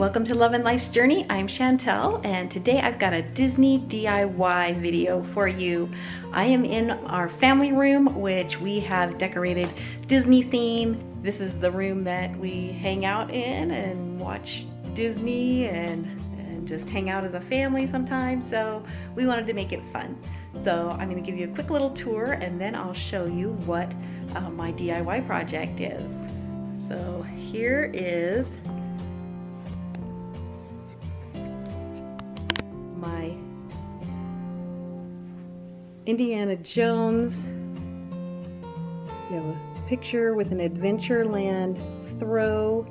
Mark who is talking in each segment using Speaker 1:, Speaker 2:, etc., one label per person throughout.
Speaker 1: welcome to Lovin' Life's Journey. I'm Chantel and today I've got a Disney DIY video for you. I am in our family room which we have decorated Disney theme. This is the room that we hang out in and watch Disney and, and just hang out as a family sometimes. So we wanted to make it fun. So I'm going to give you a quick little tour and then I'll show you what uh, my DIY project is. So here is Indiana Jones. You have a picture with an Adventureland throw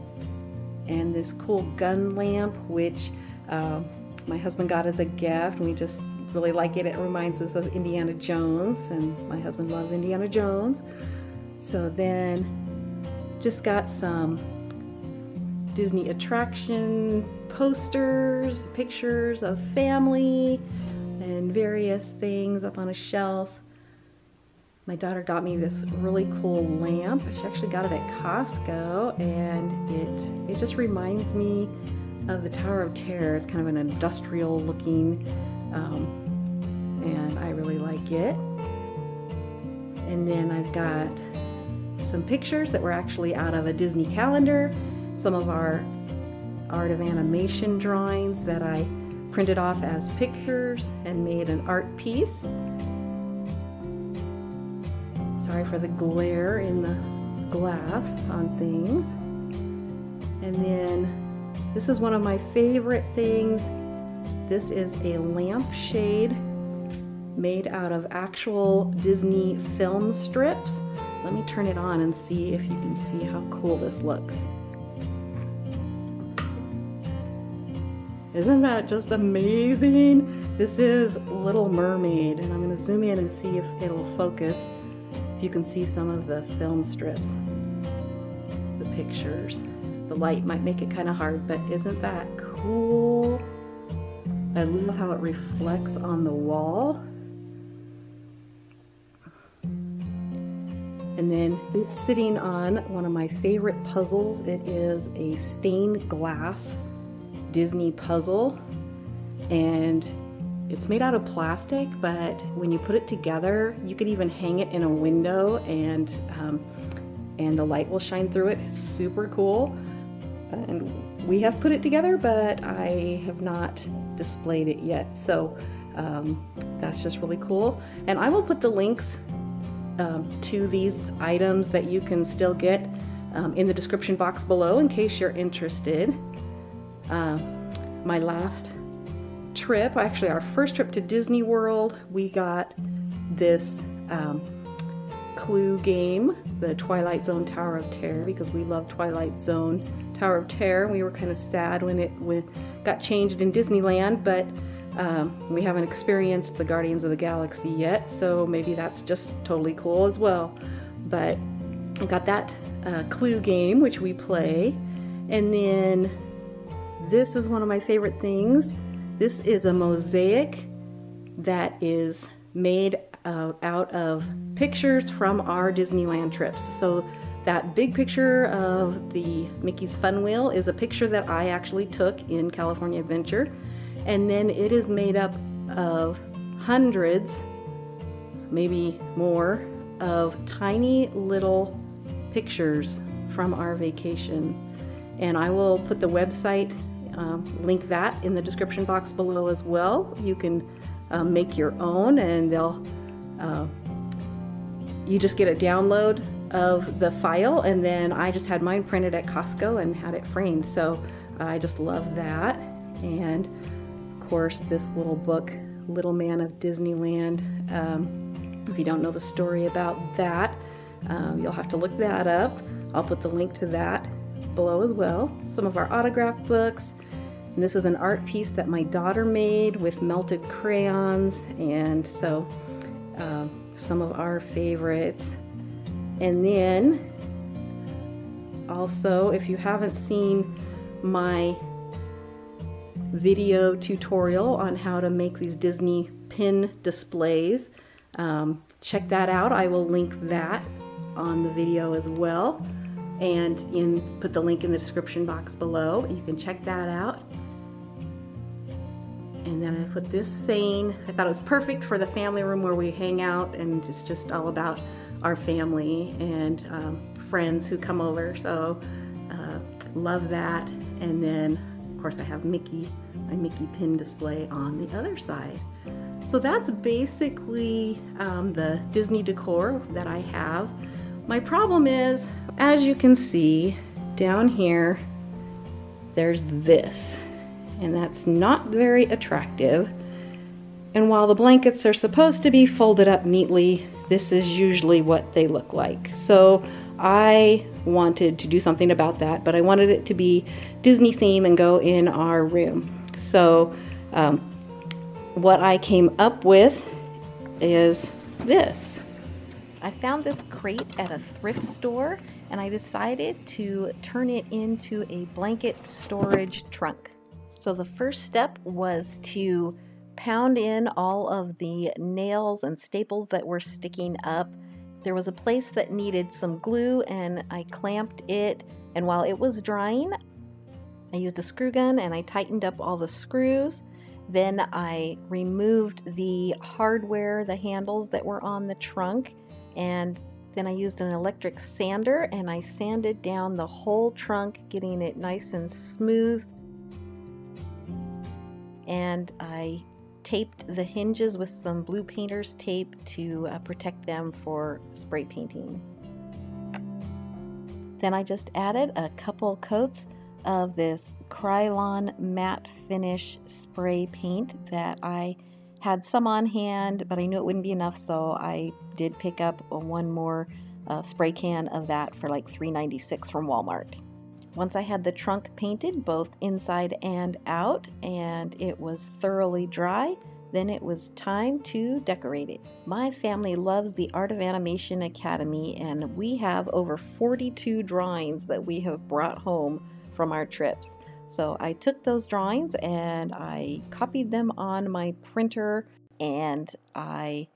Speaker 1: and this cool gun lamp, which uh, my husband got as a gift. We just really like it. It reminds us of Indiana Jones, and my husband loves Indiana Jones. So then, just got some Disney attraction posters, pictures of family, and various things up on a shelf. My daughter got me this really cool lamp. She actually got it at Costco, and it it just reminds me of the Tower of Terror. It's kind of an industrial looking, um, and I really like it. And then I've got some pictures that were actually out of a Disney calendar, some of our art of animation drawings that I printed off as pictures and made an art piece. Sorry for the glare in the glass on things. And then this is one of my favorite things. This is a lampshade made out of actual Disney film strips. Let me turn it on and see if you can see how cool this looks. Isn't that just amazing? This is Little Mermaid, and I'm going to zoom in and see if it'll focus. If you can see some of the film strips, the pictures. The light might make it kind of hard, but isn't that cool? I love how it reflects on the wall. And then it's sitting on one of my favorite puzzles. It is a stained glass Disney puzzle and it's made out of plastic but when you put it together you could even hang it in a window and um, and the light will shine through it. It's super cool. And we have put it together but I have not displayed it yet. So um, that's just really cool. And I will put the links um, to these items that you can still get um, in the description box below in case you're interested uh, my last trip, actually our first trip to Disney World, we got this um, clue game, the Twilight Zone Tower of Terror, because we love Twilight Zone Tower of Terror. We were kind of sad when it got changed in Disneyland, but um, we haven't experienced the Guardians of the Galaxy yet, so maybe that's just totally cool as well. But I got that uh, clue game, which we play, and then this is one of my favorite things. This is a mosaic that is made uh, out of pictures from our Disneyland trips. So that big picture of the Mickey's Fun Wheel is a picture that I actually took in California Adventure. And then it is made up of hundreds, maybe more, of tiny little pictures from our vacation. And I will put the website um, link that in the description box below as well. You can um, make your own and they'll, uh, you just get a download of the file and then I just had mine printed at Costco and had it framed. So I just love that. And of course this little book, Little Man of Disneyland. Um, if you don't know the story about that, um, you'll have to look that up. I'll put the link to that below as well. Some of our autograph books, and this is an art piece that my daughter made with melted crayons, and so uh, some of our favorites. And then also, if you haven't seen my video tutorial on how to make these Disney pin displays, um, check that out. I will link that on the video as well. And in put the link in the description box below. You can check that out. And then I put this saying, I thought it was perfect for the family room where we hang out and it's just all about our family and um, friends who come over. So uh, love that. And then of course I have Mickey, my Mickey pin display on the other side. So that's basically um, the Disney decor that I have. My problem is, as you can see down here, there's this, and that's not very attractive. And while the blankets are supposed to be folded up neatly, this is usually what they look like. So I wanted to do something about that, but I wanted it to be Disney theme and go in our room. So um, what I came up with is this. I found this crate at a thrift store and I decided to turn it into a blanket storage trunk. So the first step was to pound in all of the nails and staples that were sticking up. There was a place that needed some glue and I clamped it and while it was drying I used a screw gun and I tightened up all the screws then I removed the hardware, the handles that were on the trunk, and then I used an electric sander and I sanded down the whole trunk, getting it nice and smooth. And I taped the hinges with some blue painter's tape to uh, protect them for spray painting. Then I just added a couple coats of this Krylon matte finish spray paint that I had some on hand, but I knew it wouldn't be enough, so I did pick up one more uh, spray can of that for like $3.96 from Walmart. Once I had the trunk painted both inside and out and it was thoroughly dry, then it was time to decorate it. My family loves the Art of Animation Academy and we have over 42 drawings that we have brought home from our trips. So I took those drawings and I copied them on my printer and I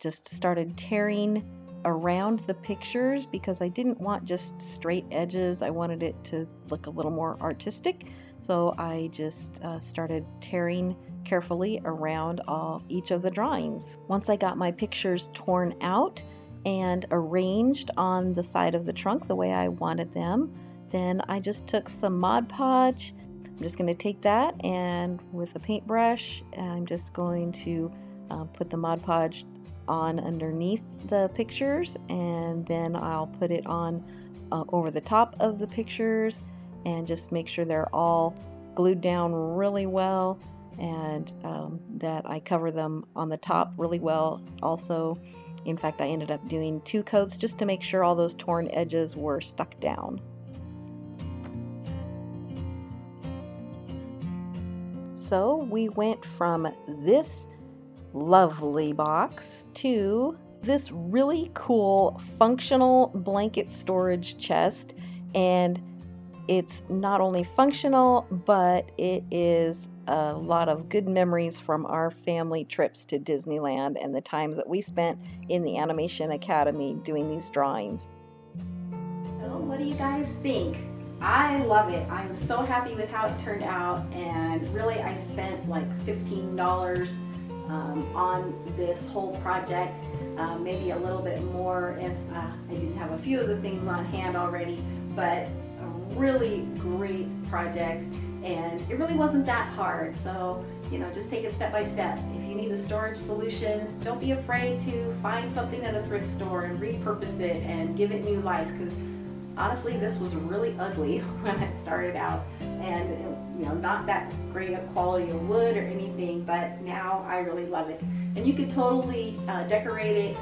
Speaker 1: just started tearing around the pictures because I didn't want just straight edges. I wanted it to look a little more artistic. So I just uh, started tearing carefully around all each of the drawings. Once I got my pictures torn out and arranged on the side of the trunk the way I wanted them, then I just took some Mod Podge. I'm just going to take that and with a paintbrush, I'm just going to uh, put the Mod Podge on underneath the pictures and then I'll put it on uh, over the top of the pictures and just make sure they're all glued down really well and um, that I cover them on the top really well also in fact I ended up doing two coats just to make sure all those torn edges were stuck down So we went from this lovely box to this really cool functional blanket storage chest and it's not only functional but it is a lot of good memories from our family trips to Disneyland and the times that we spent in the Animation Academy doing these drawings. So what do you guys think? I love it. I'm so happy with how it turned out and really I spent like $15 um, on this whole project, uh, maybe a little bit more if uh, I didn't have a few of the things on hand already, but a really great project and it really wasn't that hard. So, you know, just take it step by step. If you need a storage solution, don't be afraid to find something at a thrift store and repurpose it and give it new life because honestly, this was really ugly when it started out and you know, not that great of quality of wood or anything, but now I really love it. And you could totally uh, decorate it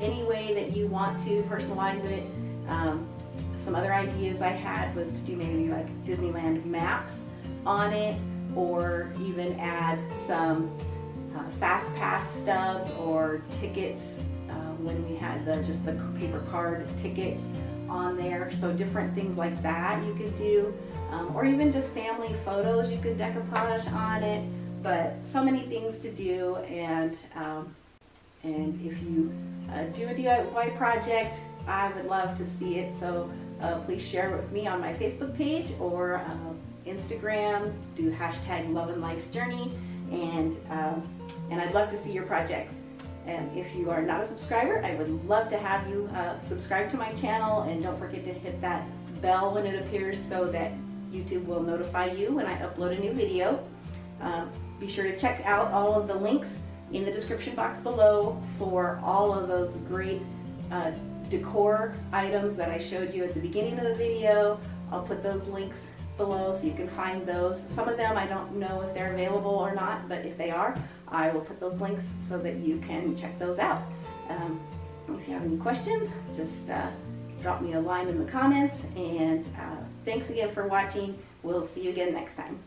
Speaker 1: any way that you want to, personalize it. Um, some other ideas I had was to do maybe like Disneyland maps on it or even add some uh, fast pass stubs or tickets uh, when we had the just the paper card tickets on there. So different things like that you could do. Um, or even just family photos you could decoupage on it. But so many things to do and um, and if you uh, do a DIY project, I would love to see it. So uh, please share with me on my Facebook page or uh, Instagram. Do hashtag Lovin' Life's Journey, and um, and I'd love to see your projects. And if you are not a subscriber, I would love to have you uh, subscribe to my channel, and don't forget to hit that bell when it appears so that YouTube will notify you when I upload a new video. Um, be sure to check out all of the links in the description box below for all of those great uh, decor items that I showed you at the beginning of the video. I'll put those links below so you can find those. Some of them I don't know if they're available or not, but if they are, I will put those links so that you can check those out. Um, if you have any questions, just uh, drop me a line in the comments and uh, thanks again for watching. We'll see you again next time.